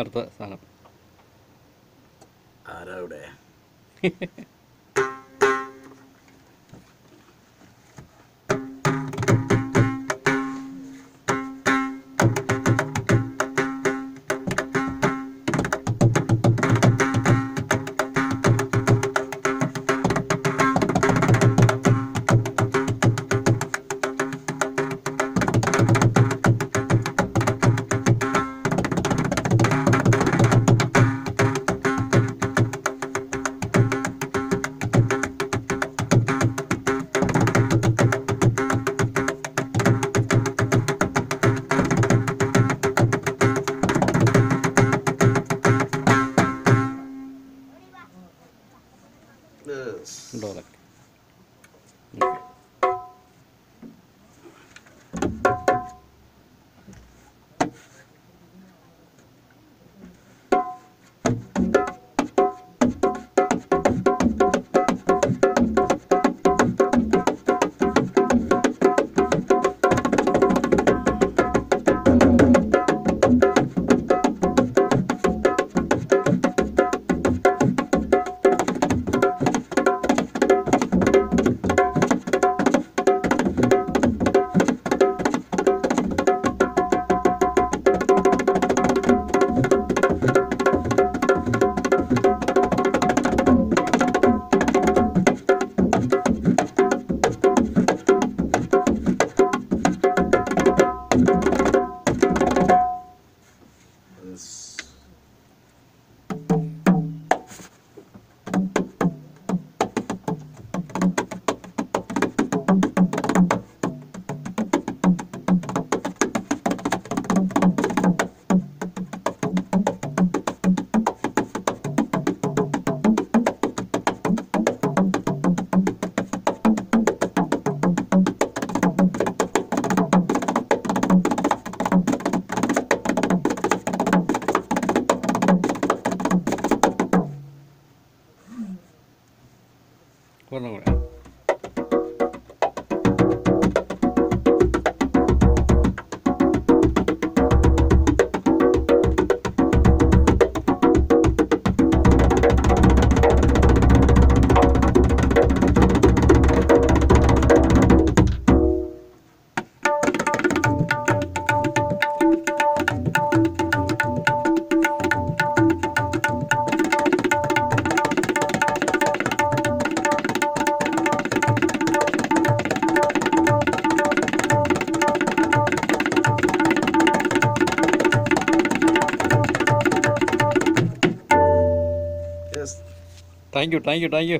അടുത്ത സാധനം. ആരാ ഇവിടെ Yes. Pornografía. Thank you thank you thank you